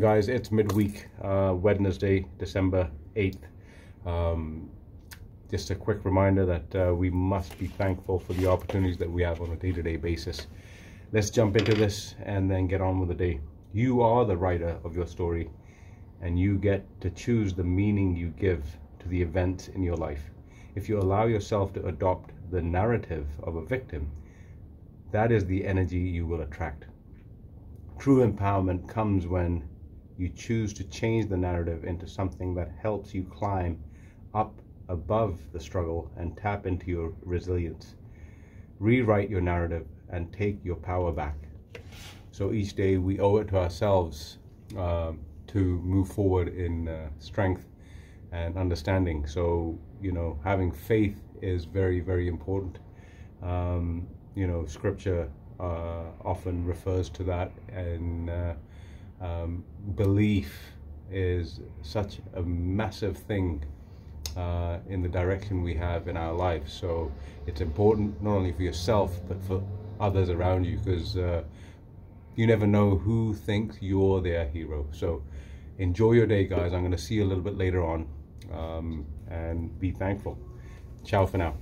guys it's midweek uh, wednesday december 8th um, just a quick reminder that uh, we must be thankful for the opportunities that we have on a day-to-day -day basis. Let's jump into this and then get on with the day. You are the writer of your story and you get to choose the meaning you give to the events in your life. If you allow yourself to adopt the narrative of a victim that is the energy you will attract. True empowerment comes when you choose to change the narrative into something that helps you climb up above the struggle and tap into your resilience. Rewrite your narrative and take your power back. So each day we owe it to ourselves uh, to move forward in uh, strength and understanding. So, you know, having faith is very, very important. Um, you know, scripture uh, often refers to that and um, belief is such a massive thing uh, in the direction we have in our life. So it's important not only for yourself, but for others around you because uh, you never know who thinks you're their hero. So enjoy your day, guys. I'm going to see you a little bit later on um, and be thankful. Ciao for now.